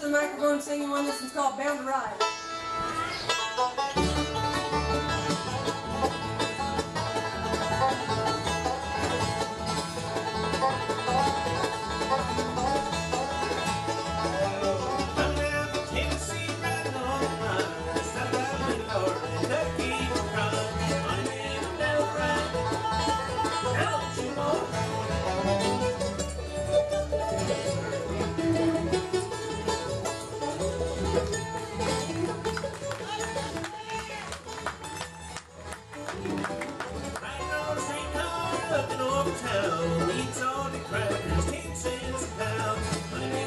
to the microphone singing one. This is called Bound to Ride. Up in Old Town, eats all the crackers, ten cents a pound.